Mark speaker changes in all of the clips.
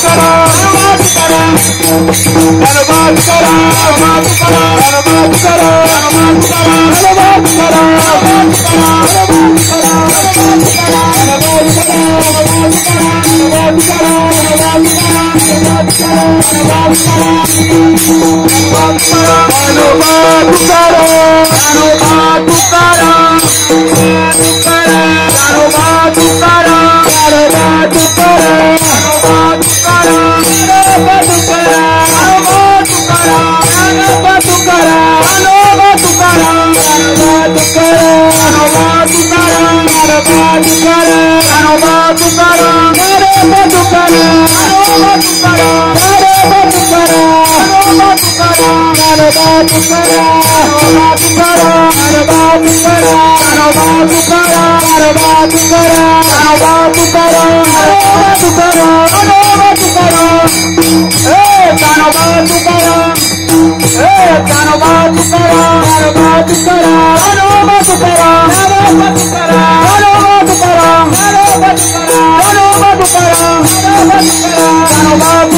Speaker 1: I'm a Para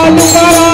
Speaker 1: I'm not Lumbala